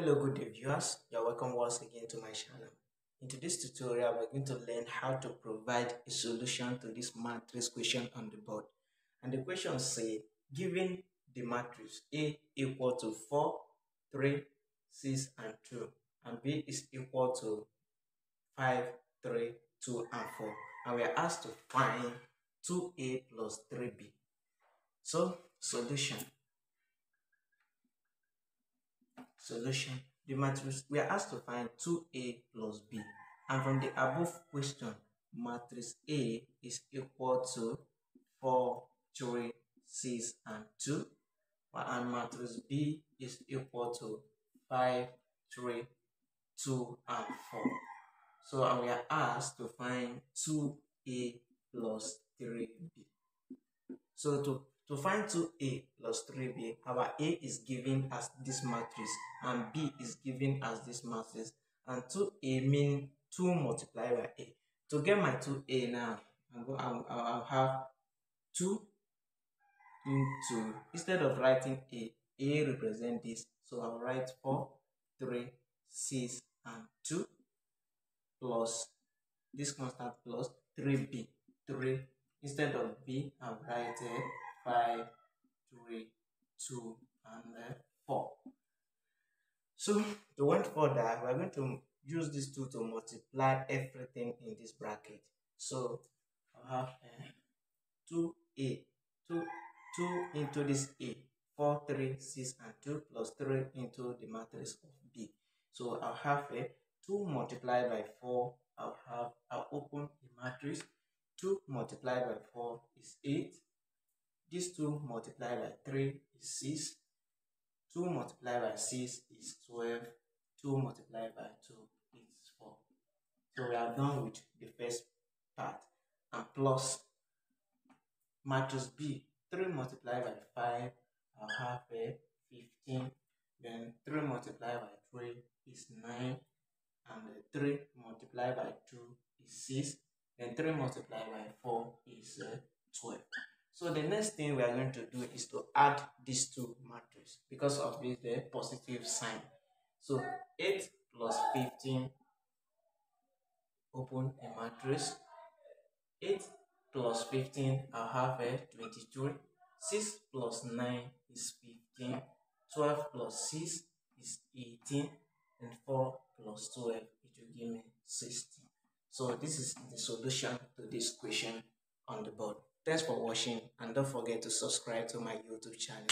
Hello good day viewers, you're welcome once again to my channel. In today's tutorial, we're going to learn how to provide a solution to this matrix question on the board. And the question say, given the matrix A equal to 4, 3, 6, and 2, and B is equal to 5, 3, 2, and 4, and we are asked to find 2A plus 3B. So, solution. Solution. The matrix, we are asked to find 2a plus b. And from the above question, matrix A is equal to 4, 3, 6, and 2. And matrix B is equal to 5, 3, 2, and 4. So and we are asked to find 2a plus 3b. So to To find 2a plus 3b, our a is given as this matrix and b is given as this matrix. And 2a mean 2 multiplied by a. To get my 2a now, I'm go, I'll, I'll have 2 into, instead of writing a, a represent this. So I'll write 4, 3, 6, and 2 plus this constant plus 3b. 3 instead of b, I'll write a. 5, 3, 2, and then 4. So to went that, we're going to use these two to multiply everything in this bracket. So I have eh, uh, 2a, 2, 2 into this a, four three six and 2 plus 3 into the matrix of b. So I'll have a uh, 2 multiplied by 4, I'll have, I'll open the matrix. 2 multiplied by 4 is 8. This 2 multiplied by 3 is 6. 2 multiplied by 6 is 12. 2 multiplied by 2 is 4. So we are done with the first part. And plus matrix B, 3 multiplied by 5, I'll have a 15. Then 3 multiplied by 3 is 9. And 3 multiplied by 2 is 6. Then 3 multiplied by 4 is uh, 12. So the next thing we are going to do is to add these two matrices because of this the positive sign. So 8 plus 15 open a matrix. 8 plus 15 I'll have a 23. 6 plus 9 is 15. 12 plus 6 is 18. And 4 plus 12 it will give me 16. So this is the solution to this question on the board. Thanks for watching and don't forget to subscribe to my YouTube channel.